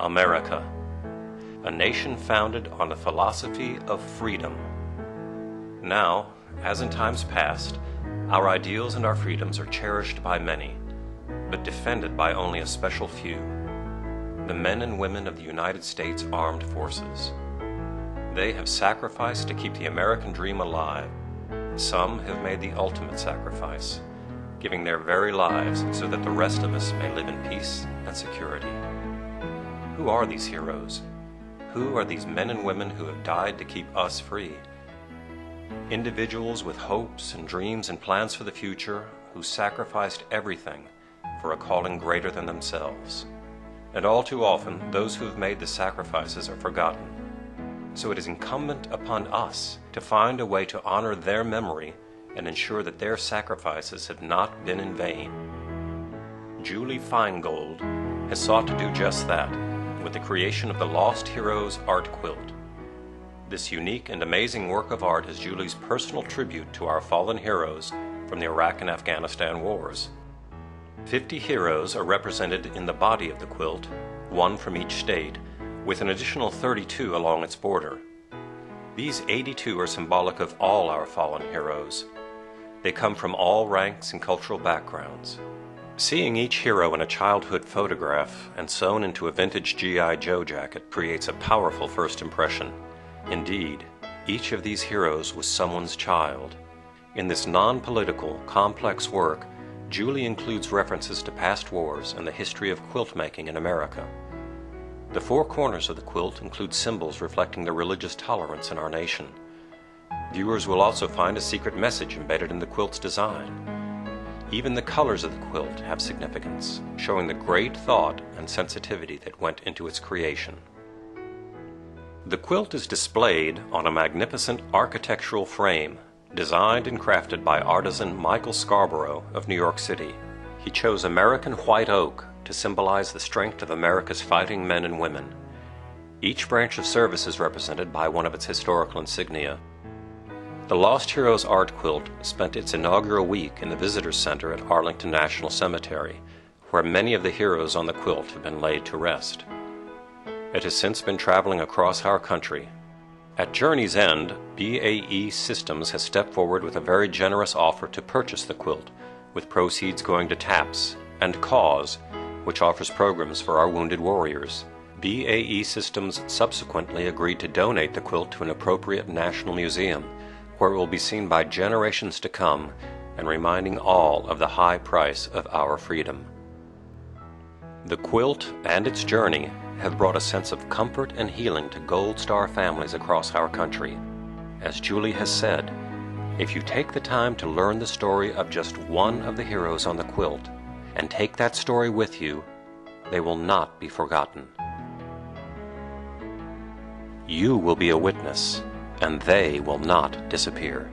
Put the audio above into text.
America, a nation founded on the philosophy of freedom. Now, as in times past, our ideals and our freedoms are cherished by many, but defended by only a special few the men and women of the United States Armed Forces. They have sacrificed to keep the American dream alive. Some have made the ultimate sacrifice, giving their very lives so that the rest of us may live in peace and security. Who are these heroes? Who are these men and women who have died to keep us free? Individuals with hopes and dreams and plans for the future who sacrificed everything for a calling greater than themselves. And all too often, those who have made the sacrifices are forgotten. So it is incumbent upon us to find a way to honor their memory and ensure that their sacrifices have not been in vain. Julie Feingold has sought to do just that with the creation of the Lost Heroes Art Quilt. This unique and amazing work of art is Julie's personal tribute to our fallen heroes from the Iraq and Afghanistan wars. 50 heroes are represented in the body of the quilt, one from each state, with an additional 32 along its border. These 82 are symbolic of all our fallen heroes. They come from all ranks and cultural backgrounds. Seeing each hero in a childhood photograph and sewn into a vintage G.I. Joe jacket creates a powerful first impression. Indeed, each of these heroes was someone's child. In this non political, complex work, Julie includes references to past wars and the history of quilt making in America. The four corners of the quilt include symbols reflecting the religious tolerance in our nation. Viewers will also find a secret message embedded in the quilt's design. Even the colors of the quilt have significance, showing the great thought and sensitivity that went into its creation. The quilt is displayed on a magnificent architectural frame designed and crafted by artisan Michael Scarborough of New York City. He chose American white oak to symbolize the strength of America's fighting men and women. Each branch of service is represented by one of its historical insignia. The Lost Heroes Art Quilt spent its inaugural week in the Visitors Center at Arlington National Cemetery, where many of the heroes on the quilt have been laid to rest. It has since been traveling across our country, at Journey's End, BAE Systems has stepped forward with a very generous offer to purchase the quilt, with proceeds going to TAPS and CAUSE, which offers programs for our wounded warriors. BAE Systems subsequently agreed to donate the quilt to an appropriate national museum, where it will be seen by generations to come and reminding all of the high price of our freedom. The quilt and its journey have brought a sense of comfort and healing to Gold Star families across our country. As Julie has said, if you take the time to learn the story of just one of the heroes on the quilt and take that story with you, they will not be forgotten. You will be a witness, and they will not disappear.